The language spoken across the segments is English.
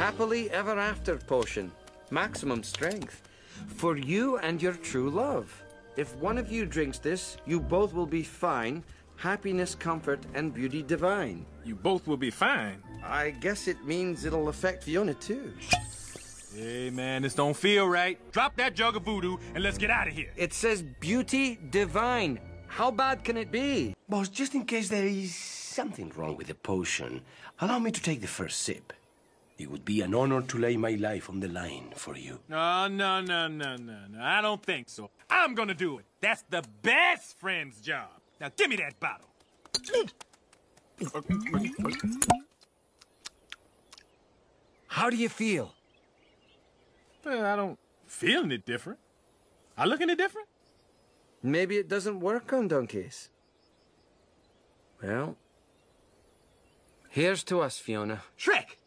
Happily ever after potion. Maximum strength. For you and your true love. If one of you drinks this, you both will be fine. Happiness, comfort, and beauty divine. You both will be fine. I guess it means it'll affect Fiona too. Hey, man, this don't feel right. Drop that jug of voodoo and let's get out of here. It says beauty divine. How bad can it be? Boss, just in case there is something wrong with the potion, allow me to take the first sip. It would be an honor to lay my life on the line for you. No, no, no, no, no, no. I don't think so. I'm gonna do it. That's the best friend's job. Now give me that bottle. How do you feel? Well, I don't feel any different. I look any different? Maybe it doesn't work on donkeys. Well, here's to us, Fiona. Shrek!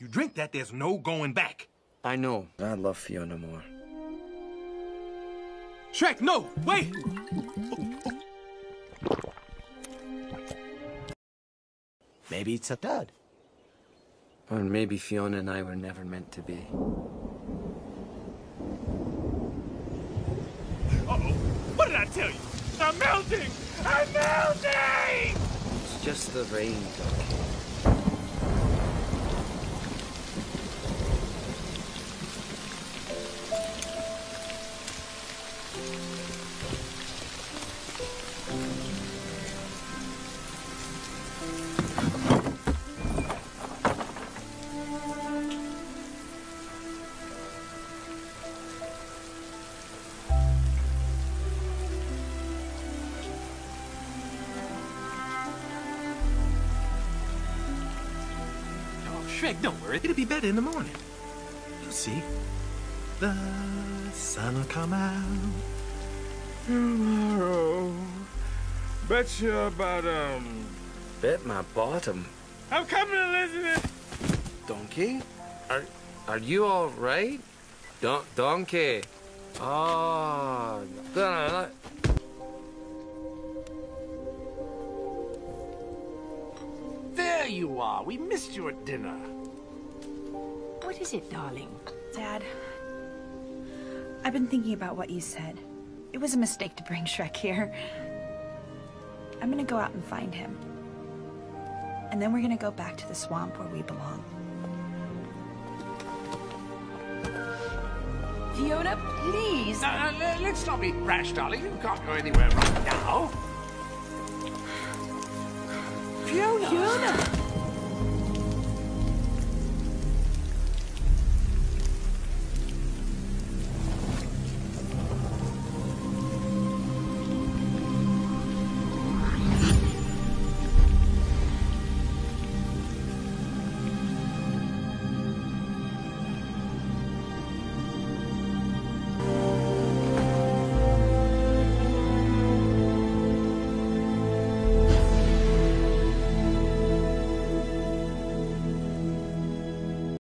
You drink that, there's no going back. I know. I love Fiona more. Shrek, no! Wait! Maybe it's a dud. Or maybe Fiona and I were never meant to be. Uh-oh. What did I tell you? I'm melting! I'm melting! It's just the rain, donkey. Shrek, don't worry. It'll be better in the morning. You'll see. The sun will come out tomorrow. Bet you about, um... Bet my bottom. I'm coming, Elizabeth! Donkey? Are are you all right? Don donkey. Oh, gonna- There you are. We missed you at dinner. What is it, darling? Dad, I've been thinking about what you said. It was a mistake to bring Shrek here. I'm gonna go out and find him. And then we're gonna go back to the swamp where we belong. Fiona, please. Uh, uh, let's not be rash, darling. You can't go anywhere right now. Fiona! Fiona!